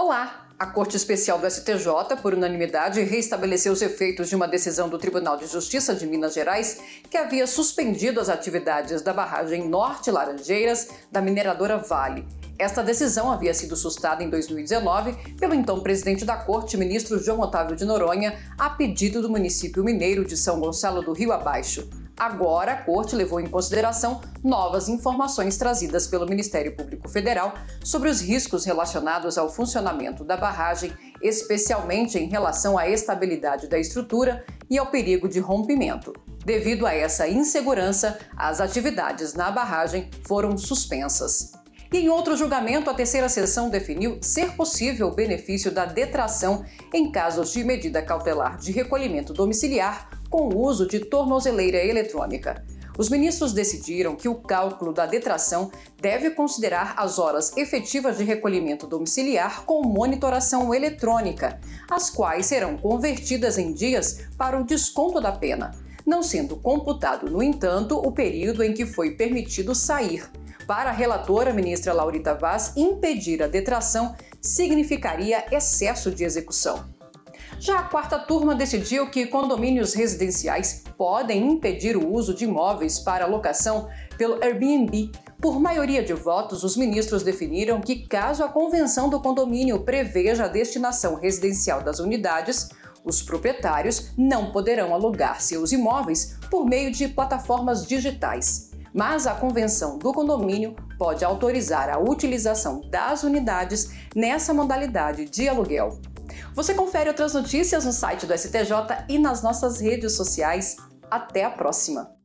Olá! A Corte Especial do STJ, por unanimidade, reestabeleceu os efeitos de uma decisão do Tribunal de Justiça de Minas Gerais que havia suspendido as atividades da barragem Norte Laranjeiras da mineradora Vale. Esta decisão havia sido sustada em 2019 pelo então presidente da Corte, ministro João Otávio de Noronha, a pedido do município mineiro de São Gonçalo do Rio Abaixo. Agora, a Corte levou em consideração novas informações trazidas pelo Ministério Público Federal sobre os riscos relacionados ao funcionamento da barragem, especialmente em relação à estabilidade da estrutura e ao perigo de rompimento. Devido a essa insegurança, as atividades na barragem foram suspensas. E em outro julgamento, a terceira sessão definiu ser possível o benefício da detração em casos de medida cautelar de recolhimento domiciliar com o uso de tornozeleira eletrônica. Os ministros decidiram que o cálculo da detração deve considerar as horas efetivas de recolhimento domiciliar com monitoração eletrônica, as quais serão convertidas em dias para o desconto da pena, não sendo computado, no entanto, o período em que foi permitido sair. Para a relatora, ministra Laurita Vaz, impedir a detração significaria excesso de execução. Já a quarta turma decidiu que condomínios residenciais podem impedir o uso de imóveis para locação pelo Airbnb. Por maioria de votos, os ministros definiram que, caso a convenção do condomínio preveja a destinação residencial das unidades, os proprietários não poderão alugar seus imóveis por meio de plataformas digitais. Mas a convenção do condomínio pode autorizar a utilização das unidades nessa modalidade de aluguel. Você confere outras notícias no site do STJ e nas nossas redes sociais. Até a próxima!